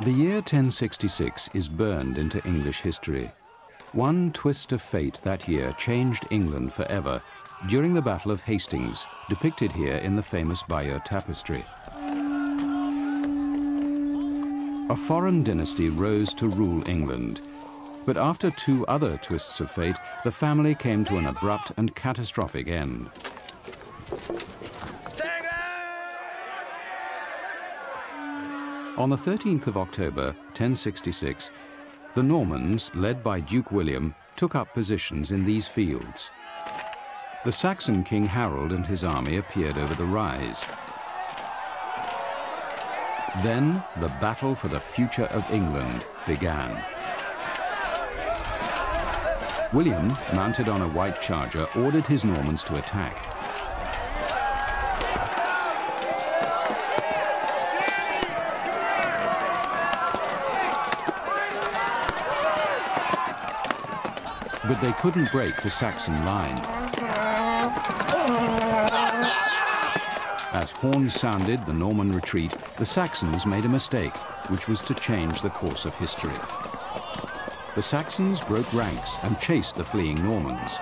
The year 1066 is burned into English history. One twist of fate that year changed England forever during the Battle of Hastings, depicted here in the famous Bayeux tapestry. A foreign dynasty rose to rule England, but after two other twists of fate, the family came to an abrupt and catastrophic end. On the 13th of October, 1066, the Normans, led by Duke William, took up positions in these fields. The Saxon King Harold and his army appeared over the Rise. Then the battle for the future of England began. William, mounted on a white charger, ordered his Normans to attack. But they couldn't break the Saxon line. As horns sounded the Norman retreat, the Saxons made a mistake, which was to change the course of history. The Saxons broke ranks and chased the fleeing Normans.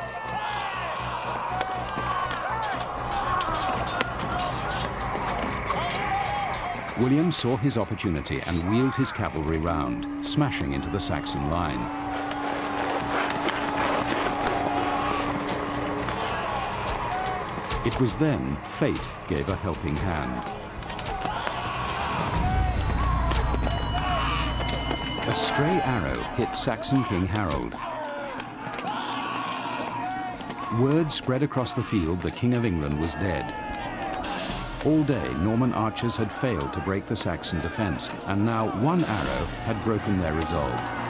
William saw his opportunity and wheeled his cavalry round, smashing into the Saxon line. Was then fate gave a helping hand. A stray arrow hit Saxon King Harold. Word spread across the field the King of England was dead. All day, Norman archers had failed to break the Saxon defense, and now one arrow had broken their resolve.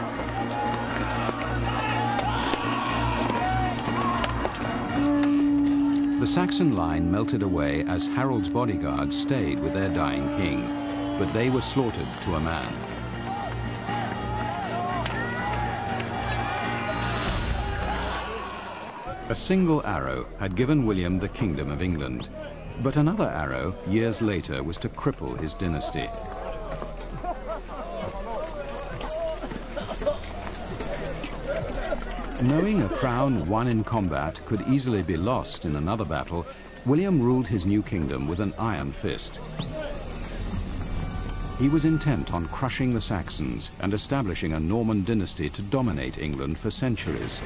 The Saxon line melted away as Harold's bodyguards stayed with their dying king, but they were slaughtered to a man. A single arrow had given William the kingdom of England, but another arrow, years later, was to cripple his dynasty. Knowing a crown won in combat could easily be lost in another battle, William ruled his new kingdom with an iron fist. He was intent on crushing the Saxons and establishing a Norman dynasty to dominate England for centuries.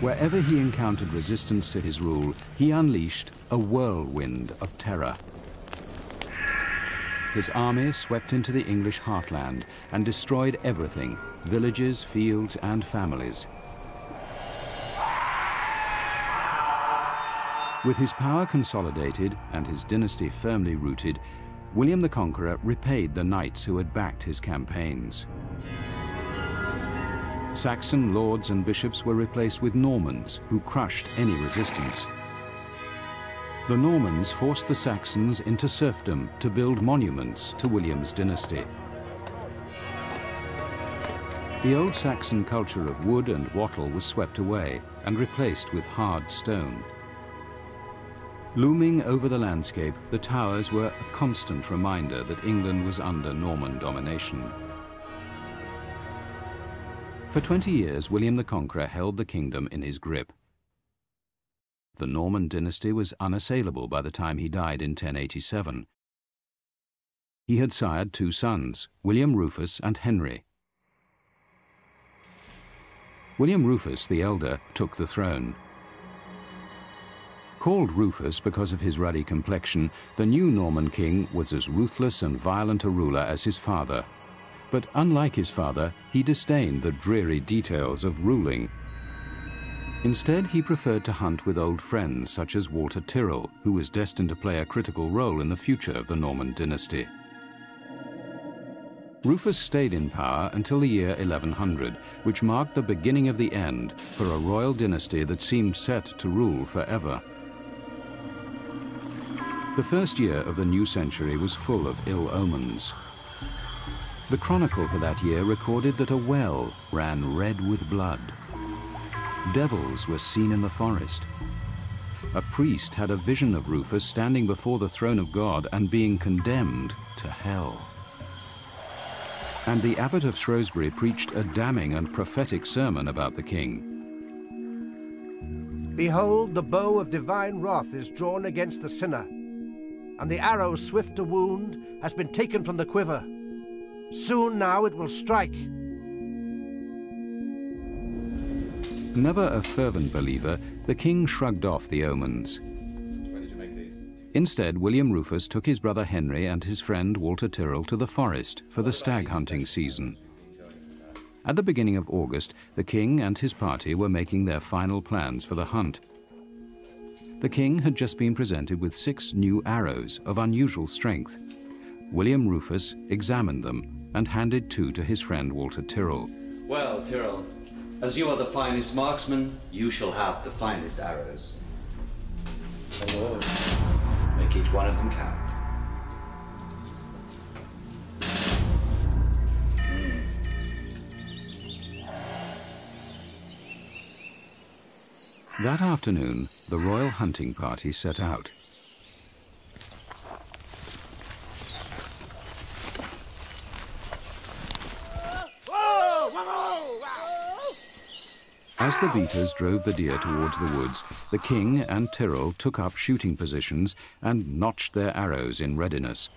Wherever he encountered resistance to his rule, he unleashed a whirlwind of terror. His army swept into the English heartland and destroyed everything, villages, fields and families. With his power consolidated and his dynasty firmly rooted, William the Conqueror repaid the knights who had backed his campaigns. Saxon lords and bishops were replaced with Normans who crushed any resistance. The Normans forced the Saxons into serfdom to build monuments to William's dynasty. The old Saxon culture of wood and wattle was swept away and replaced with hard stone. Looming over the landscape, the towers were a constant reminder that England was under Norman domination. For 20 years, William the Conqueror held the kingdom in his grip. The Norman dynasty was unassailable by the time he died in 1087. He had sired two sons, William Rufus and Henry. William Rufus, the elder, took the throne. Called Rufus because of his ruddy complexion, the new Norman king was as ruthless and violent a ruler as his father. But unlike his father, he disdained the dreary details of ruling Instead, he preferred to hunt with old friends such as Walter Tyrrell, who was destined to play a critical role in the future of the Norman dynasty. Rufus stayed in power until the year 1100, which marked the beginning of the end for a royal dynasty that seemed set to rule forever. The first year of the new century was full of ill omens. The chronicle for that year recorded that a well ran red with blood. Devils were seen in the forest. A priest had a vision of Rufus standing before the throne of God and being condemned to hell. And the abbot of Shrewsbury preached a damning and prophetic sermon about the king. Behold, the bow of divine wrath is drawn against the sinner, and the arrow swift to wound has been taken from the quiver. Soon now it will strike. Never a fervent believer, the king shrugged off the omens. Instead, William Rufus took his brother Henry and his friend Walter Tyrrell to the forest for the stag hunting season. At the beginning of August, the king and his party were making their final plans for the hunt. The king had just been presented with six new arrows of unusual strength. William Rufus examined them and handed two to his friend Walter Tyrrell. Well, Tyrrell, as you are the finest marksman, you shall have the finest arrows. Hello. Make each one of them count. That afternoon, the royal hunting party set out. As the beaters drove the deer towards the woods, the king and Tyrrell took up shooting positions and notched their arrows in readiness.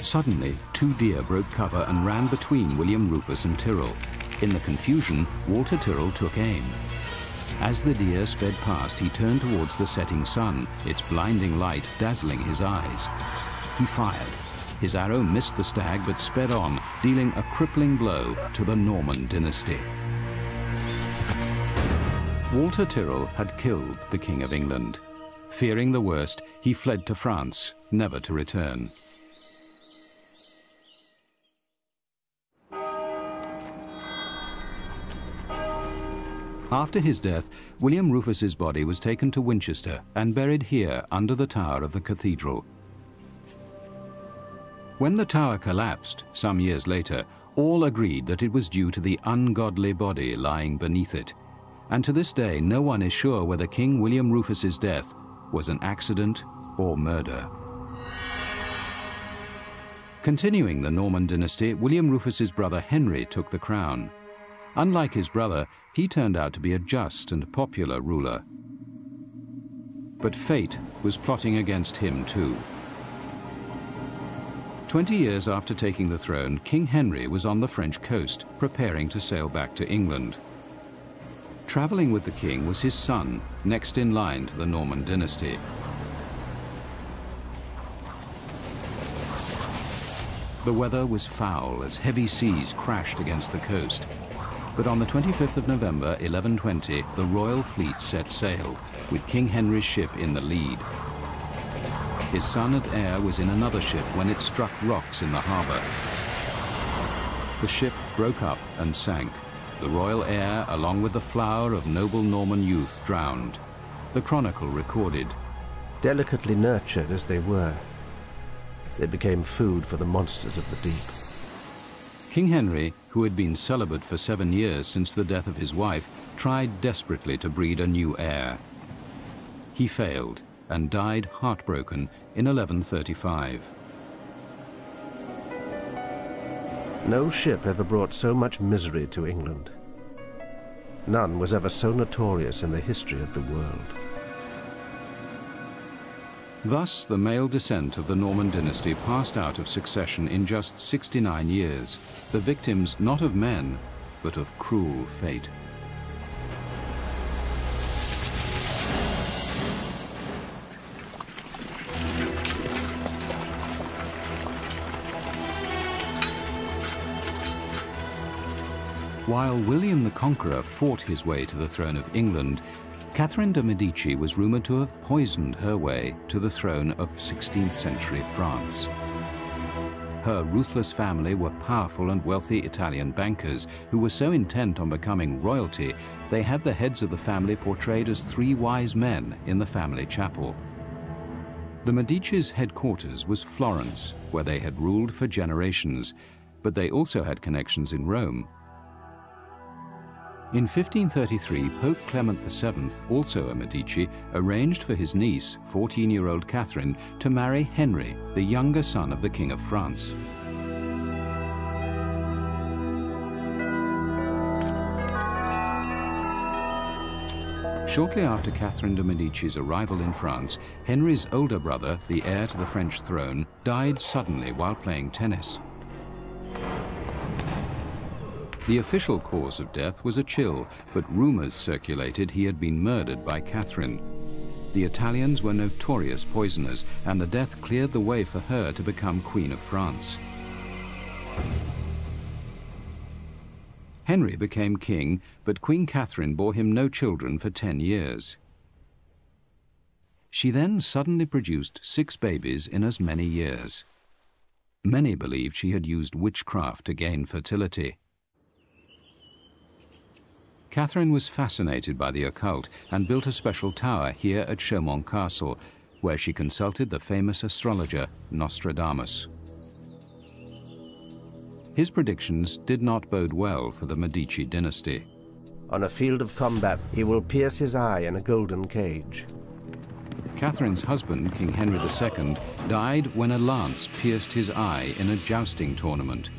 Suddenly, two deer broke cover and ran between William Rufus and Tyrrell. In the confusion, Walter Tyrrell took aim. As the deer sped past, he turned towards the setting sun, its blinding light dazzling his eyes. He fired. His arrow missed the stag but sped on, dealing a crippling blow to the Norman dynasty. Walter Tyrrell had killed the King of England. Fearing the worst, he fled to France, never to return. After his death, William Rufus's body was taken to Winchester and buried here under the tower of the cathedral. When the tower collapsed, some years later, all agreed that it was due to the ungodly body lying beneath it. And to this day, no one is sure whether King William Rufus's death was an accident or murder. Continuing the Norman dynasty, William Rufus's brother Henry took the crown. Unlike his brother, he turned out to be a just and popular ruler. But fate was plotting against him too. Twenty years after taking the throne, King Henry was on the French coast, preparing to sail back to England. Traveling with the king was his son, next in line to the Norman dynasty. The weather was foul as heavy seas crashed against the coast. But on the 25th of November 1120, the royal fleet set sail, with King Henry's ship in the lead. His son and heir was in another ship when it struck rocks in the harbour. The ship broke up and sank. The royal heir, along with the flower of noble Norman youth, drowned. The chronicle recorded. Delicately nurtured as they were, they became food for the monsters of the deep. King Henry, who had been celibate for seven years since the death of his wife, tried desperately to breed a new heir. He failed and died heartbroken in 1135. No ship ever brought so much misery to England. None was ever so notorious in the history of the world. Thus, the male descent of the Norman dynasty passed out of succession in just 69 years, the victims not of men, but of cruel fate. While William the Conqueror fought his way to the throne of England, Catherine de' Medici was rumored to have poisoned her way to the throne of 16th century France. Her ruthless family were powerful and wealthy Italian bankers who were so intent on becoming royalty, they had the heads of the family portrayed as three wise men in the family chapel. The Medici's headquarters was Florence, where they had ruled for generations, but they also had connections in Rome. In 1533, Pope Clement VII, also a Medici, arranged for his niece, 14-year-old Catherine, to marry Henry, the younger son of the King of France. Shortly after Catherine de' Medici's arrival in France, Henry's older brother, the heir to the French throne, died suddenly while playing tennis. The official cause of death was a chill, but rumors circulated he had been murdered by Catherine. The Italians were notorious poisoners, and the death cleared the way for her to become Queen of France. Henry became king, but Queen Catherine bore him no children for 10 years. She then suddenly produced six babies in as many years. Many believed she had used witchcraft to gain fertility. Catherine was fascinated by the occult and built a special tower here at Chaumont Castle, where she consulted the famous astrologer Nostradamus. His predictions did not bode well for the Medici dynasty. On a field of combat, he will pierce his eye in a golden cage. Catherine's husband, King Henry II, died when a lance pierced his eye in a jousting tournament.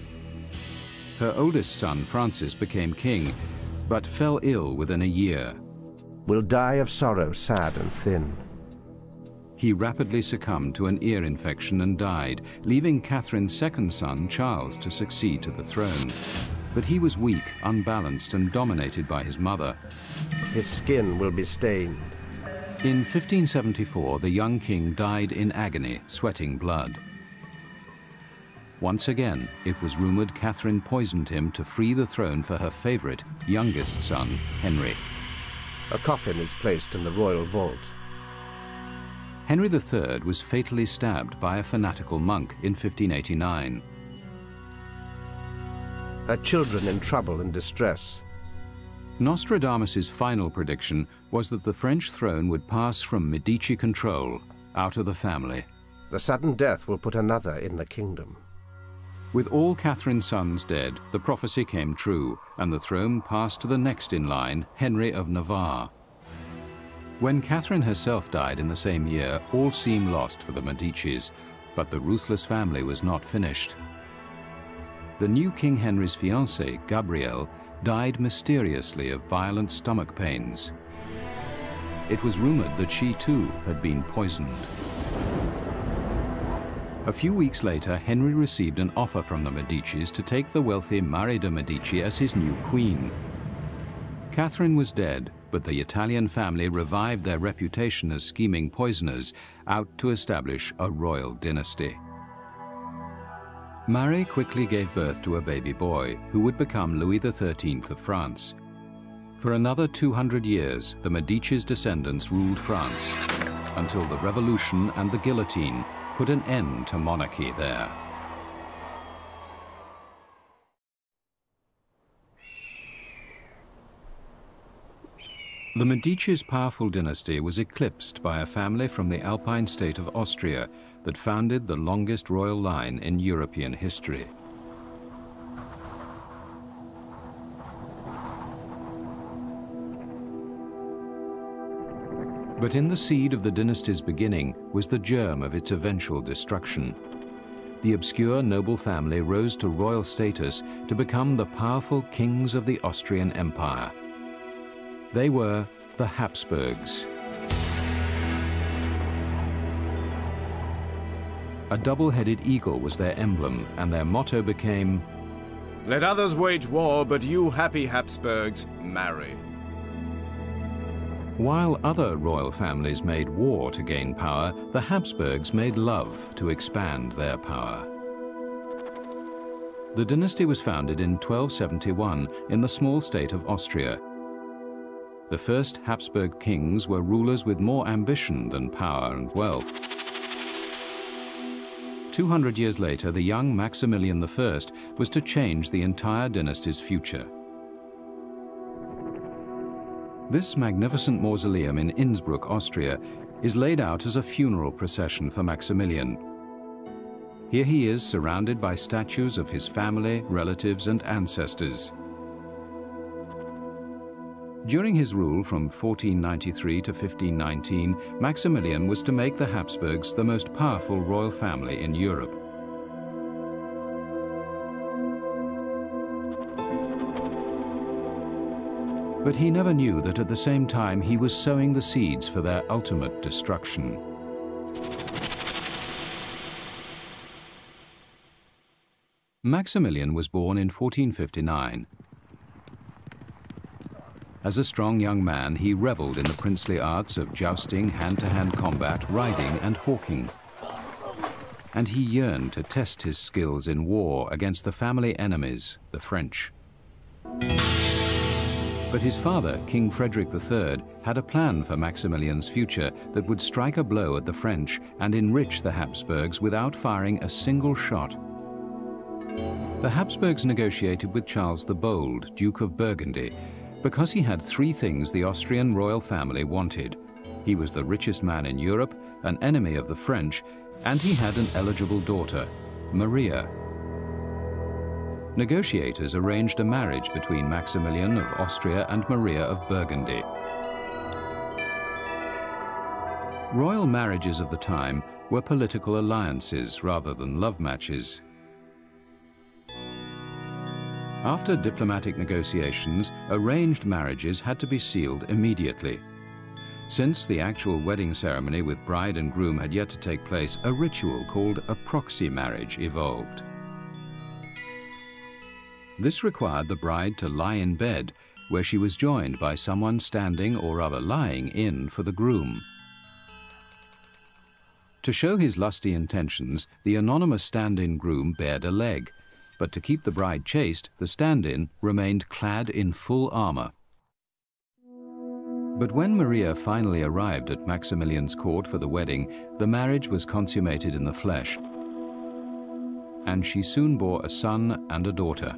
Her oldest son, Francis, became king, but fell ill within a year. Will die of sorrow, sad and thin. He rapidly succumbed to an ear infection and died, leaving Catherine's second son, Charles, to succeed to the throne. But he was weak, unbalanced, and dominated by his mother. His skin will be stained. In 1574, the young king died in agony, sweating blood. Once again, it was rumored Catherine poisoned him to free the throne for her favorite, youngest son, Henry. A coffin is placed in the royal vault. Henry III was fatally stabbed by a fanatical monk in 1589. Her children in trouble and distress. Nostradamus's final prediction was that the French throne would pass from Medici control out of the family. The sudden death will put another in the kingdom. With all Catherine's sons dead, the prophecy came true, and the throne passed to the next in line, Henry of Navarre. When Catherine herself died in the same year, all seemed lost for the Medicis, but the ruthless family was not finished. The new King Henry's fiancée, Gabrielle, died mysteriously of violent stomach pains. It was rumored that she too had been poisoned. A few weeks later, Henry received an offer from the Medicis to take the wealthy Marie de' Medici as his new queen. Catherine was dead, but the Italian family revived their reputation as scheming poisoners out to establish a royal dynasty. Marie quickly gave birth to a baby boy who would become Louis XIII of France. For another 200 years, the Medici's descendants ruled France until the revolution and the guillotine put an end to monarchy there. The Medici's powerful dynasty was eclipsed by a family from the Alpine state of Austria that founded the longest royal line in European history. But in the seed of the dynasty's beginning was the germ of its eventual destruction. The obscure noble family rose to royal status to become the powerful kings of the Austrian Empire. They were the Habsburgs. A double-headed eagle was their emblem, and their motto became, Let others wage war, but you happy Habsburgs, marry. While other royal families made war to gain power, the Habsburgs made love to expand their power. The dynasty was founded in 1271 in the small state of Austria the first Habsburg kings were rulers with more ambition than power and wealth. 200 years later, the young Maximilian I was to change the entire dynasty's future. This magnificent mausoleum in Innsbruck, Austria, is laid out as a funeral procession for Maximilian. Here he is surrounded by statues of his family, relatives and ancestors. During his rule from 1493 to 1519, Maximilian was to make the Habsburgs the most powerful royal family in Europe. But he never knew that at the same time he was sowing the seeds for their ultimate destruction. Maximilian was born in 1459. As a strong young man, he reveled in the princely arts of jousting, hand-to-hand -hand combat, riding and hawking. And he yearned to test his skills in war against the family enemies, the French. But his father, King Frederick III, had a plan for Maximilian's future that would strike a blow at the French and enrich the Habsburgs without firing a single shot. The Habsburgs negotiated with Charles the Bold, Duke of Burgundy, because he had three things the Austrian royal family wanted. He was the richest man in Europe, an enemy of the French, and he had an eligible daughter, Maria, negotiators arranged a marriage between Maximilian of Austria and Maria of Burgundy. Royal marriages of the time were political alliances rather than love matches. After diplomatic negotiations, arranged marriages had to be sealed immediately. Since the actual wedding ceremony with bride and groom had yet to take place, a ritual called a proxy marriage evolved. This required the bride to lie in bed, where she was joined by someone standing or rather lying in for the groom. To show his lusty intentions, the anonymous stand-in groom bared a leg, but to keep the bride chaste, the stand-in remained clad in full armor. But when Maria finally arrived at Maximilian's court for the wedding, the marriage was consummated in the flesh, and she soon bore a son and a daughter.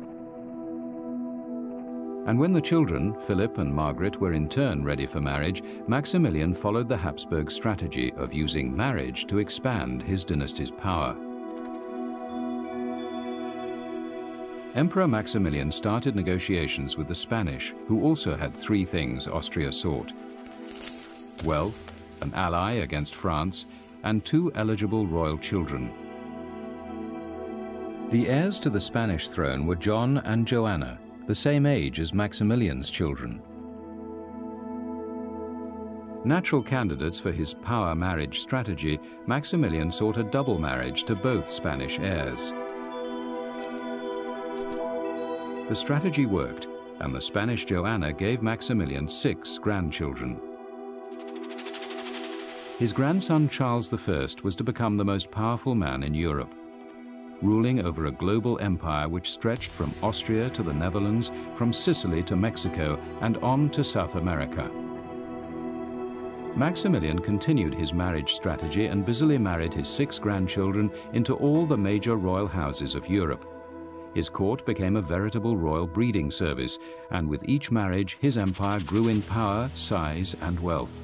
And when the children, Philip and Margaret, were in turn ready for marriage, Maximilian followed the Habsburg strategy of using marriage to expand his dynasty's power. Emperor Maximilian started negotiations with the Spanish, who also had three things Austria sought. Wealth, an ally against France, and two eligible royal children. The heirs to the Spanish throne were John and Joanna, the same age as Maximilian's children. Natural candidates for his power marriage strategy, Maximilian sought a double marriage to both Spanish heirs. The strategy worked, and the Spanish Joanna gave Maximilian six grandchildren. His grandson Charles I was to become the most powerful man in Europe ruling over a global empire which stretched from Austria to the Netherlands, from Sicily to Mexico, and on to South America. Maximilian continued his marriage strategy and busily married his six grandchildren into all the major royal houses of Europe. His court became a veritable royal breeding service, and with each marriage his empire grew in power, size and wealth.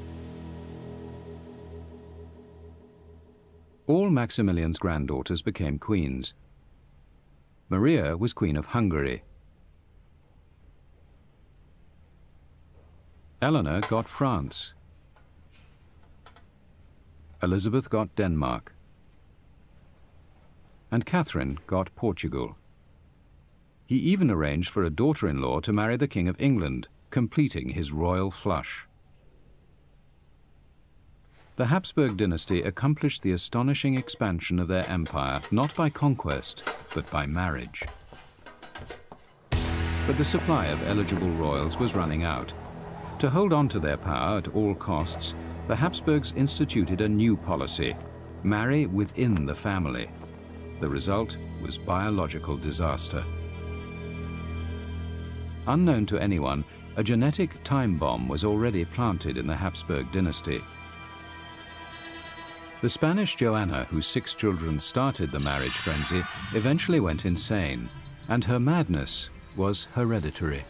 All Maximilian's granddaughters became queens. Maria was Queen of Hungary. Eleanor got France. Elizabeth got Denmark. And Catherine got Portugal. He even arranged for a daughter-in-law to marry the King of England, completing his royal flush the Habsburg dynasty accomplished the astonishing expansion of their empire not by conquest, but by marriage. But the supply of eligible royals was running out. To hold on to their power at all costs, the Habsburgs instituted a new policy, marry within the family. The result was biological disaster. Unknown to anyone, a genetic time bomb was already planted in the Habsburg dynasty. The Spanish Joanna, whose six children started the marriage frenzy, eventually went insane, and her madness was hereditary.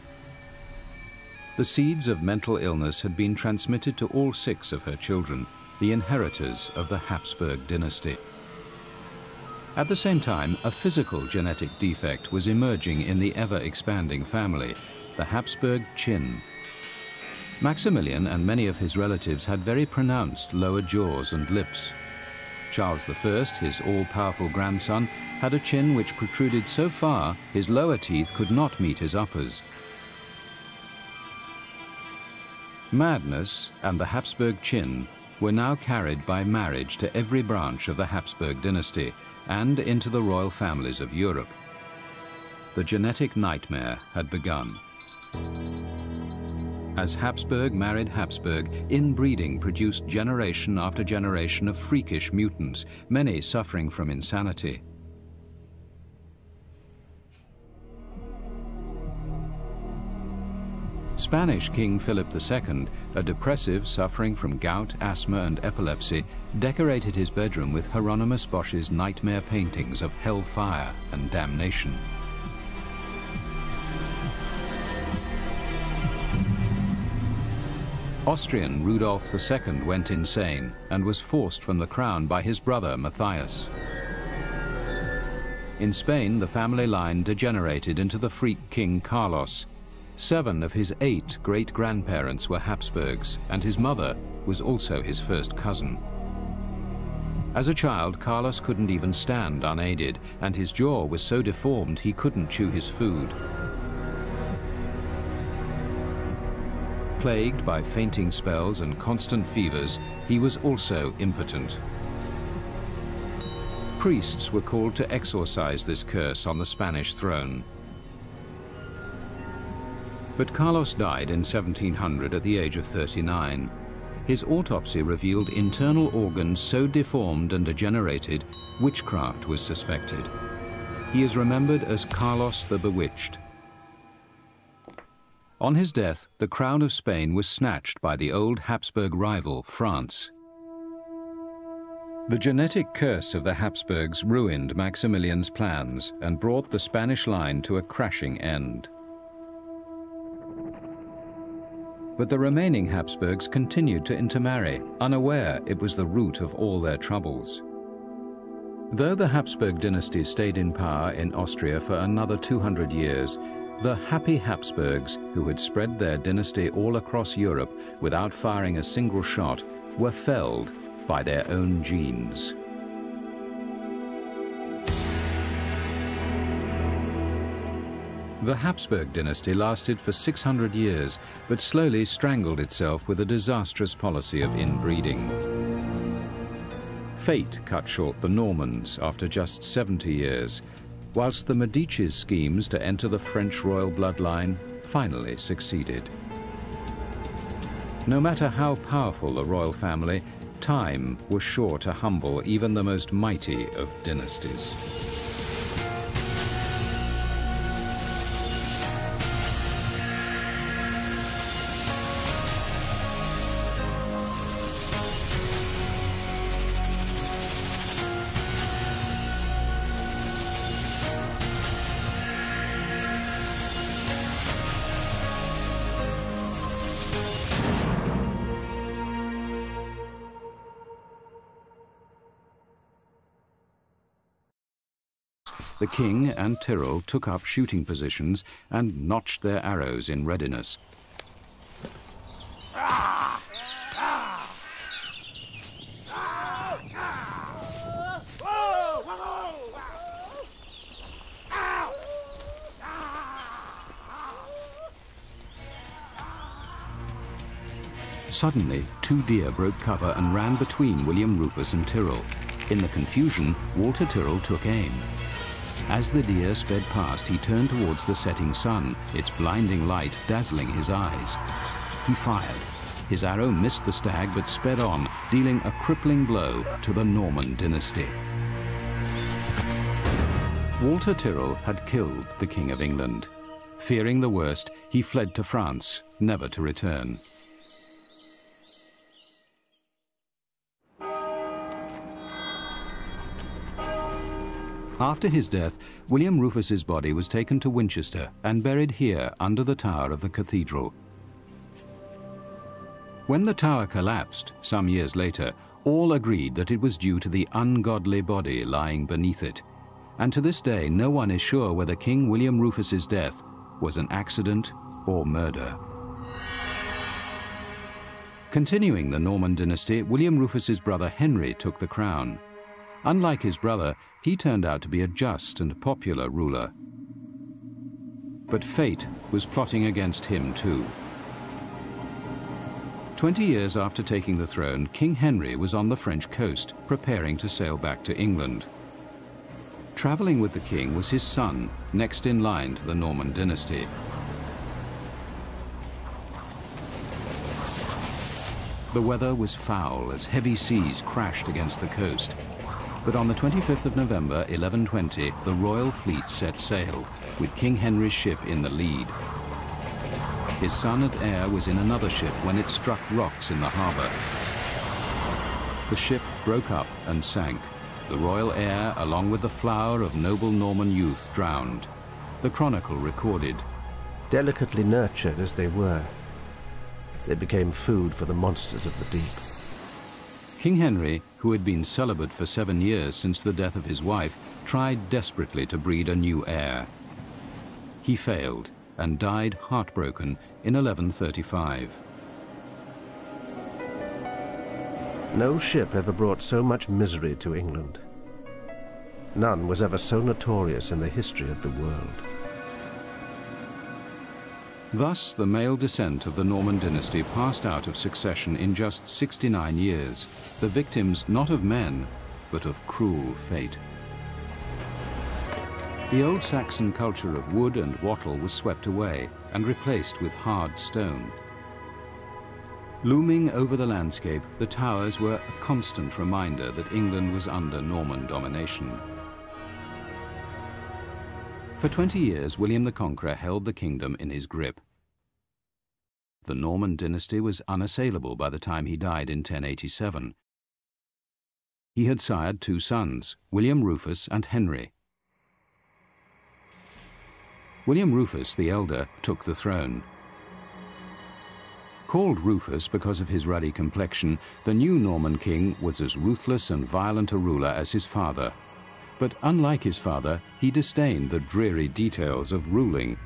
The seeds of mental illness had been transmitted to all six of her children, the inheritors of the Habsburg dynasty. At the same time, a physical genetic defect was emerging in the ever-expanding family, the Habsburg chin. Maximilian and many of his relatives had very pronounced lower jaws and lips. Charles I, his all-powerful grandson, had a chin which protruded so far his lower teeth could not meet his uppers. Madness and the Habsburg chin were now carried by marriage to every branch of the Habsburg dynasty and into the royal families of Europe. The genetic nightmare had begun. As Habsburg married Habsburg, inbreeding produced generation after generation of freakish mutants, many suffering from insanity. Spanish King Philip II, a depressive suffering from gout, asthma and epilepsy, decorated his bedroom with Hieronymus Bosch's nightmare paintings of hellfire and damnation. Austrian Rudolf II went insane and was forced from the crown by his brother Matthias. In Spain, the family line degenerated into the freak king Carlos, Seven of his eight great-grandparents were Habsburgs, and his mother was also his first cousin. As a child, Carlos couldn't even stand unaided, and his jaw was so deformed he couldn't chew his food. Plagued by fainting spells and constant fevers, he was also impotent. Priests were called to exorcise this curse on the Spanish throne. But Carlos died in 1700 at the age of 39. His autopsy revealed internal organs so deformed and degenerated, witchcraft was suspected. He is remembered as Carlos the Bewitched. On his death, the crown of Spain was snatched by the old Habsburg rival, France. The genetic curse of the Habsburgs ruined Maximilian's plans and brought the Spanish line to a crashing end. But the remaining Habsburgs continued to intermarry, unaware it was the root of all their troubles. Though the Habsburg dynasty stayed in power in Austria for another 200 years, the happy Habsburgs, who had spread their dynasty all across Europe without firing a single shot, were felled by their own genes. The Habsburg dynasty lasted for 600 years, but slowly strangled itself with a disastrous policy of inbreeding. Fate cut short the Normans after just 70 years, whilst the Medici's schemes to enter the French royal bloodline finally succeeded. No matter how powerful the royal family, time was sure to humble even the most mighty of dynasties. The king and Tyrrell took up shooting positions and notched their arrows in readiness. Suddenly, two deer broke cover and ran between William Rufus and Tyrrell. In the confusion, Walter Tyrrell took aim. As the deer sped past, he turned towards the setting sun, its blinding light dazzling his eyes. He fired. His arrow missed the stag but sped on, dealing a crippling blow to the Norman dynasty. Walter Tyrrell had killed the King of England. Fearing the worst, he fled to France, never to return. After his death, William Rufus's body was taken to Winchester and buried here under the tower of the cathedral. When the tower collapsed, some years later, All agreed that it was due to the ungodly body lying beneath it. And to this day, no one is sure whether King William Rufus's death was an accident or murder. Continuing the Norman dynasty, William Rufus's brother Henry took the crown. Unlike his brother, he turned out to be a just and popular ruler. But fate was plotting against him too. Twenty years after taking the throne, King Henry was on the French coast, preparing to sail back to England. Traveling with the king was his son, next in line to the Norman dynasty. The weather was foul as heavy seas crashed against the coast. But on the 25th of November, 1120, the royal fleet set sail, with King Henry's ship in the lead. His son and heir was in another ship when it struck rocks in the harbour. The ship broke up and sank. The royal heir, along with the flower of noble Norman youth, drowned. The chronicle recorded. Delicately nurtured as they were, they became food for the monsters of the deep. King Henry, who had been celibate for seven years since the death of his wife, tried desperately to breed a new heir. He failed and died heartbroken in 1135. No ship ever brought so much misery to England. None was ever so notorious in the history of the world. Thus, the male descent of the Norman dynasty passed out of succession in just 69 years, the victims not of men, but of cruel fate. The old Saxon culture of wood and wattle was swept away and replaced with hard stone. Looming over the landscape, the towers were a constant reminder that England was under Norman domination. For 20 years, William the Conqueror held the kingdom in his grip. The Norman dynasty was unassailable by the time he died in 1087. He had sired two sons, William Rufus and Henry. William Rufus the elder took the throne. Called Rufus because of his ruddy complexion, the new Norman king was as ruthless and violent a ruler as his father. But unlike his father, he disdained the dreary details of ruling.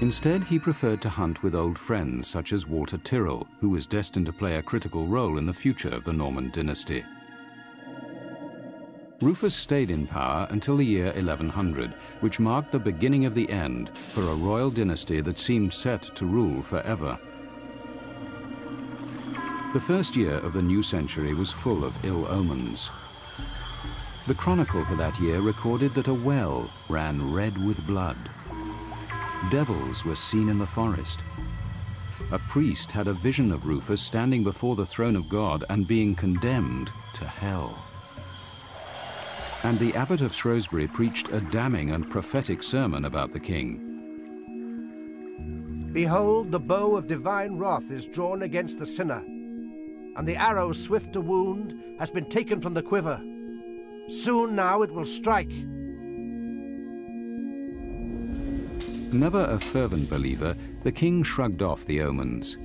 Instead, he preferred to hunt with old friends such as Walter Tyrrell, who was destined to play a critical role in the future of the Norman dynasty. Rufus stayed in power until the year 1100, which marked the beginning of the end for a royal dynasty that seemed set to rule forever. The first year of the new century was full of ill omens. The chronicle for that year recorded that a well ran red with blood. Devils were seen in the forest. A priest had a vision of Rufus standing before the throne of God and being condemned to hell and the abbot of Shrewsbury preached a damning and prophetic sermon about the king. Behold, the bow of divine wrath is drawn against the sinner, and the arrow swift to wound has been taken from the quiver. Soon now it will strike. Never a fervent believer, the king shrugged off the omens.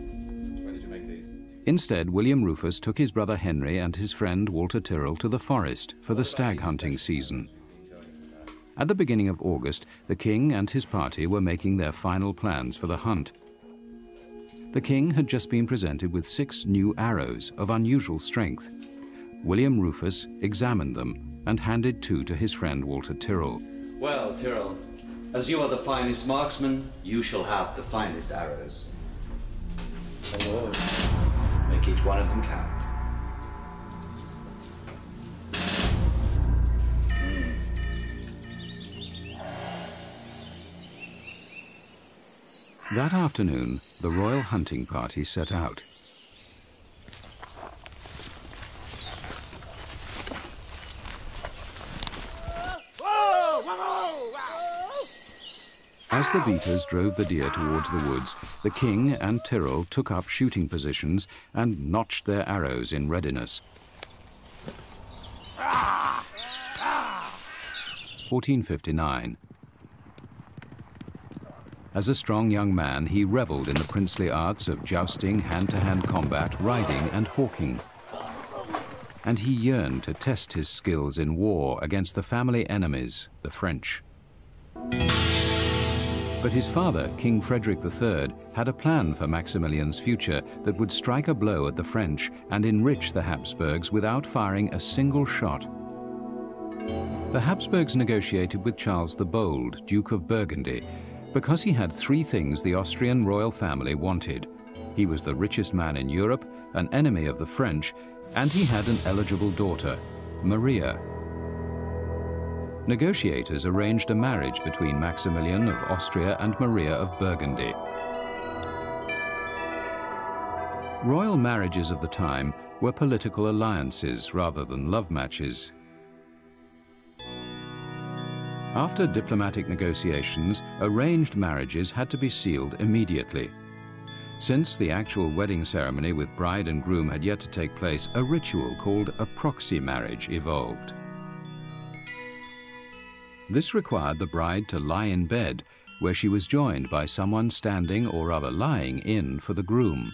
Instead, William Rufus took his brother Henry and his friend Walter Tyrrell to the forest for the stag hunting season. At the beginning of August, the king and his party were making their final plans for the hunt. The king had just been presented with six new arrows of unusual strength. William Rufus examined them and handed two to his friend Walter Tyrrell. Well, Tyrrell, as you are the finest marksman, you shall have the finest arrows. Hello make each one of them count. Hmm. That afternoon, the royal hunting party set out. As the beaters drove the deer towards the woods, the king and Tyrrell took up shooting positions and notched their arrows in readiness. 1459. As a strong young man, he revelled in the princely arts of jousting, hand-to-hand -hand combat, riding and hawking. and he yearned to test his skills in war against the family enemies, the French. But his father, King Frederick III, had a plan for Maximilian's future that would strike a blow at the French and enrich the Habsburgs without firing a single shot. The Habsburgs negotiated with Charles the Bold, Duke of Burgundy, because he had three things the Austrian royal family wanted. He was the richest man in Europe, an enemy of the French, and he had an eligible daughter, Maria. Negotiators arranged a marriage between Maximilian of Austria and Maria of Burgundy. Royal marriages of the time were political alliances rather than love matches. After diplomatic negotiations, arranged marriages had to be sealed immediately. Since the actual wedding ceremony with bride and groom had yet to take place, a ritual called a proxy marriage evolved. This required the bride to lie in bed, where she was joined by someone standing or rather lying in for the groom.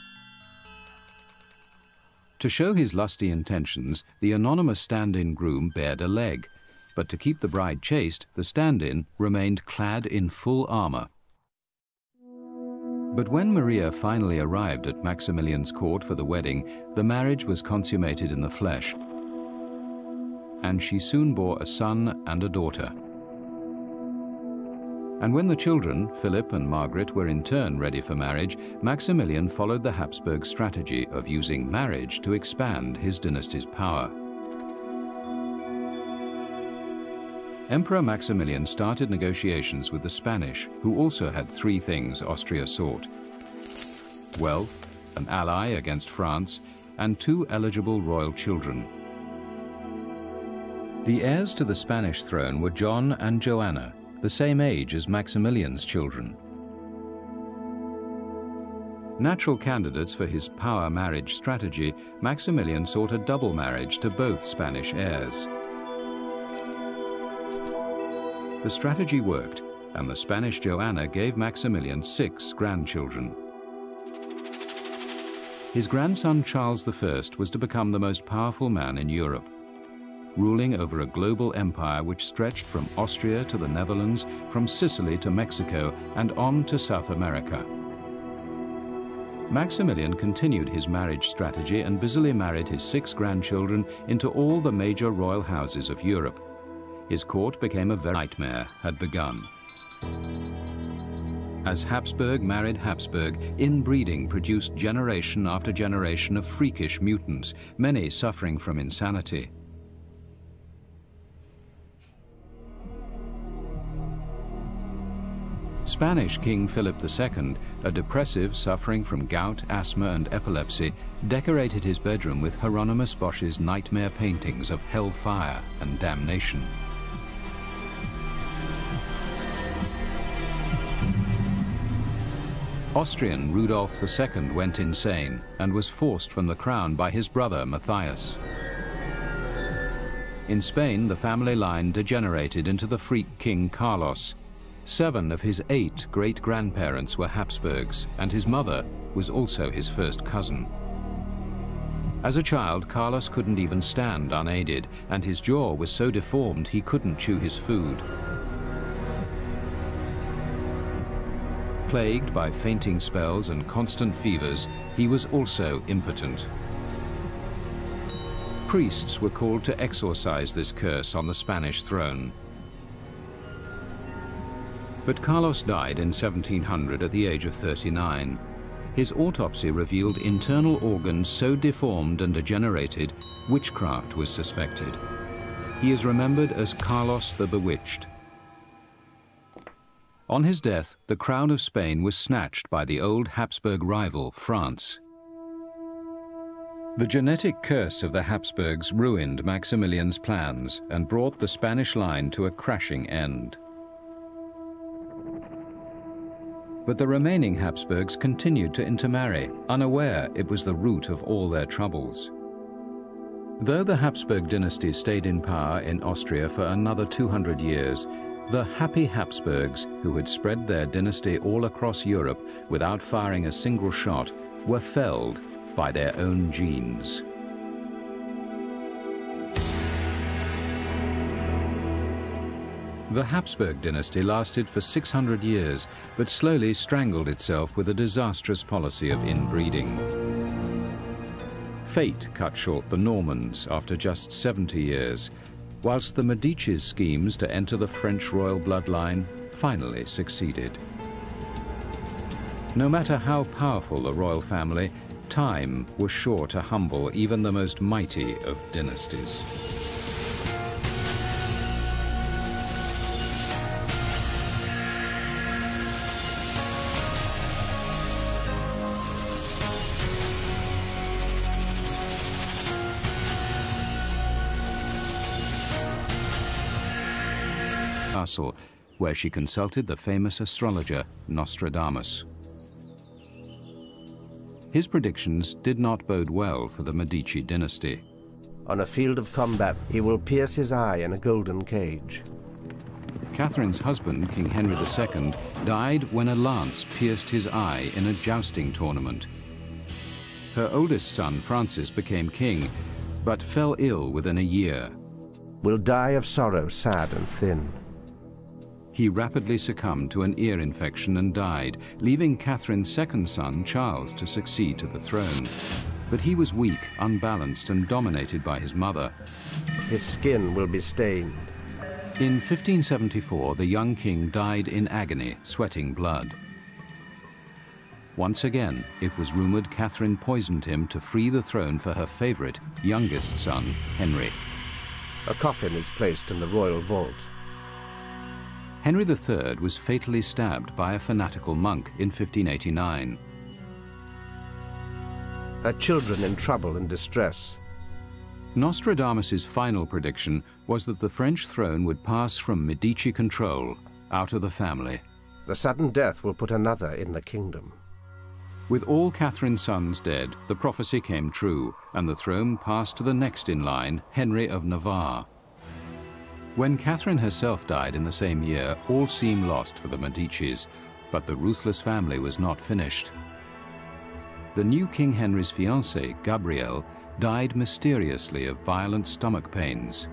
To show his lusty intentions, the anonymous stand-in groom bared a leg, but to keep the bride chaste, the stand-in remained clad in full armor. But when Maria finally arrived at Maximilian's court for the wedding, the marriage was consummated in the flesh. And she soon bore a son and a daughter. And when the children, Philip and Margaret, were in turn ready for marriage, Maximilian followed the Habsburg strategy of using marriage to expand his dynasty's power. Emperor Maximilian started negotiations with the Spanish, who also had three things Austria sought. Wealth, an ally against France, and two eligible royal children. The heirs to the Spanish throne were John and Joanna, the same age as Maximilian's children. Natural candidates for his power marriage strategy, Maximilian sought a double marriage to both Spanish heirs. The strategy worked, and the Spanish Joanna gave Maximilian six grandchildren. His grandson Charles I was to become the most powerful man in Europe, ruling over a global empire which stretched from Austria to the Netherlands, from Sicily to Mexico, and on to South America. Maximilian continued his marriage strategy and busily married his six grandchildren into all the major royal houses of Europe his court became a nightmare had begun. As Habsburg married Habsburg, inbreeding produced generation after generation of freakish mutants, many suffering from insanity. Spanish King Philip II, a depressive suffering from gout, asthma and epilepsy, decorated his bedroom with Hieronymus Bosch's nightmare paintings of hellfire and damnation. Austrian Rudolf II went insane and was forced from the crown by his brother Matthias. In Spain, the family line degenerated into the freak king Carlos. Seven of his eight great-grandparents were Habsburgs, and his mother was also his first cousin. As a child, Carlos couldn't even stand unaided, and his jaw was so deformed he couldn't chew his food. Plagued by fainting spells and constant fevers, he was also impotent. Priests were called to exorcise this curse on the Spanish throne. But Carlos died in 1700 at the age of 39. His autopsy revealed internal organs so deformed and degenerated, witchcraft was suspected. He is remembered as Carlos the Bewitched, on his death, the crown of Spain was snatched by the old Habsburg rival, France. The genetic curse of the Habsburgs ruined Maximilian's plans and brought the Spanish line to a crashing end. But the remaining Habsburgs continued to intermarry, unaware it was the root of all their troubles. Though the Habsburg dynasty stayed in power in Austria for another 200 years, the happy Habsburgs, who had spread their dynasty all across Europe without firing a single shot, were felled by their own genes. The Habsburg dynasty lasted for 600 years, but slowly strangled itself with a disastrous policy of inbreeding. Fate cut short the Normans after just 70 years, whilst the Medici's schemes to enter the French royal bloodline finally succeeded. No matter how powerful the royal family, time was sure to humble even the most mighty of dynasties. Where she consulted the famous astrologer Nostradamus. His predictions did not bode well for the Medici dynasty. On a field of combat, he will pierce his eye in a golden cage. Catherine's husband, King Henry II, died when a lance pierced his eye in a jousting tournament. Her oldest son, Francis, became king, but fell ill within a year. Will die of sorrow, sad and thin. He rapidly succumbed to an ear infection and died, leaving Catherine's second son, Charles, to succeed to the throne. But he was weak, unbalanced, and dominated by his mother. His skin will be stained. In 1574, the young king died in agony, sweating blood. Once again, it was rumored Catherine poisoned him to free the throne for her favorite, youngest son, Henry. A coffin is placed in the royal vault. Henry III was fatally stabbed by a fanatical monk in 1589. Her children in trouble and distress. Nostradamus's final prediction was that the French throne would pass from Medici control out of the family. The sudden death will put another in the kingdom. With all Catherine's sons dead, the prophecy came true, and the throne passed to the next in line, Henry of Navarre. When Catherine herself died in the same year, all seemed lost for the Medicis, but the ruthless family was not finished. The new King Henry's fiancée, Gabrielle, died mysteriously of violent stomach pains.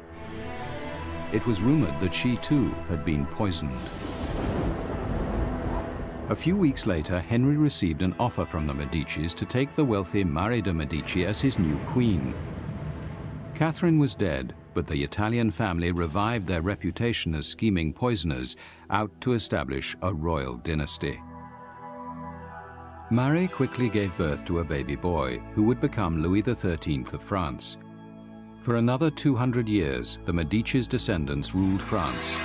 It was rumored that she too had been poisoned. A few weeks later, Henry received an offer from the Medicis to take the wealthy Marie de Medici as his new queen. Catherine was dead, but the Italian family revived their reputation as scheming poisoners out to establish a royal dynasty. Marie quickly gave birth to a baby boy who would become Louis XIII of France. For another 200 years, the Medici's descendants ruled France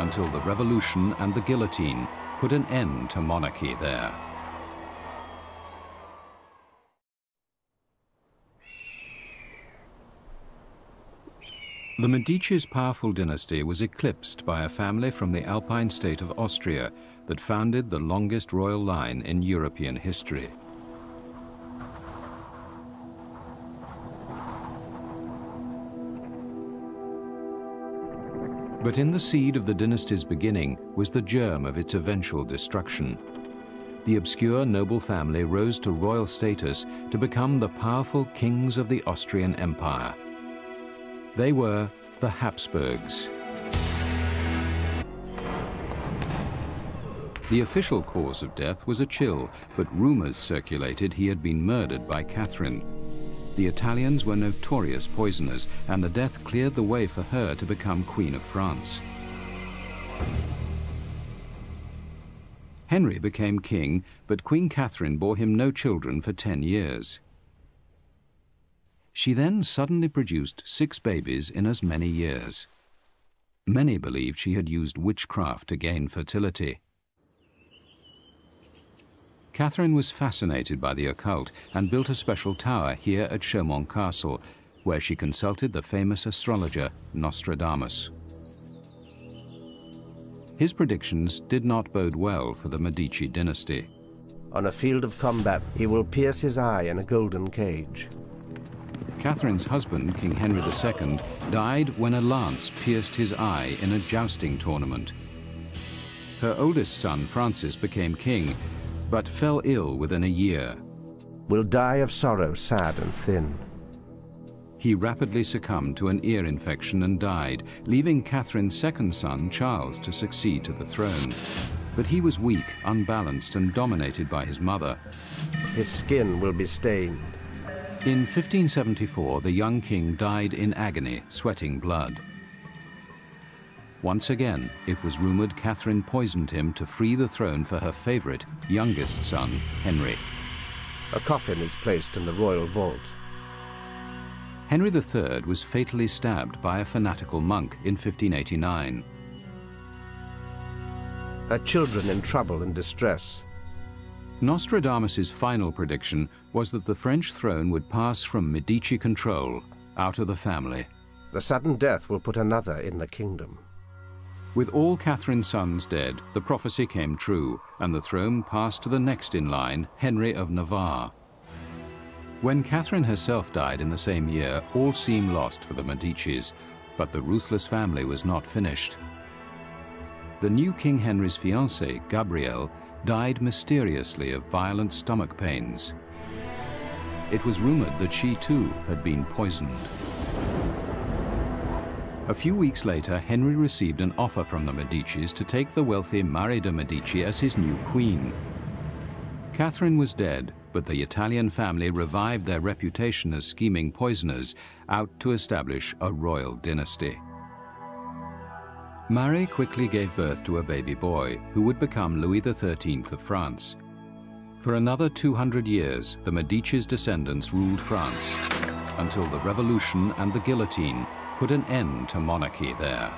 until the revolution and the guillotine put an end to monarchy there. The Medici's powerful dynasty was eclipsed by a family from the Alpine state of Austria that founded the longest royal line in European history. But in the seed of the dynasty's beginning was the germ of its eventual destruction. The obscure noble family rose to royal status to become the powerful kings of the Austrian Empire. They were the Habsburgs. The official cause of death was a chill, but rumors circulated he had been murdered by Catherine. The Italians were notorious poisoners, and the death cleared the way for her to become Queen of France. Henry became king, but Queen Catherine bore him no children for ten years. She then suddenly produced six babies in as many years. Many believed she had used witchcraft to gain fertility. Catherine was fascinated by the occult and built a special tower here at Chaumont Castle, where she consulted the famous astrologer Nostradamus. His predictions did not bode well for the Medici dynasty. On a field of combat, he will pierce his eye in a golden cage. Catherine's husband, King Henry II, died when a lance pierced his eye in a jousting tournament. Her oldest son, Francis, became king, but fell ill within a year. Will die of sorrow, sad and thin. He rapidly succumbed to an ear infection and died, leaving Catherine's second son, Charles, to succeed to the throne. But he was weak, unbalanced, and dominated by his mother. His skin will be stained. In 1574, the young king died in agony, sweating blood. Once again, it was rumored Catherine poisoned him to free the throne for her favorite, youngest son, Henry. A coffin is placed in the royal vault. Henry III was fatally stabbed by a fanatical monk in 1589. Her children in trouble and distress. Nostradamus' final prediction was that the French throne would pass from Medici control out of the family. The sudden death will put another in the kingdom. With all Catherine's sons dead, the prophecy came true, and the throne passed to the next in line, Henry of Navarre. When Catherine herself died in the same year, all seemed lost for the Medicis, but the ruthless family was not finished. The new King Henry's fiancée, Gabrielle, died mysteriously of violent stomach pains. It was rumored that she too had been poisoned. A few weeks later, Henry received an offer from the Medicis to take the wealthy Marie de' Medici as his new queen. Catherine was dead, but the Italian family revived their reputation as scheming poisoners out to establish a royal dynasty. Marie quickly gave birth to a baby boy who would become Louis XIII of France. For another 200 years, the Medici's descendants ruled France until the revolution and the guillotine put an end to monarchy there.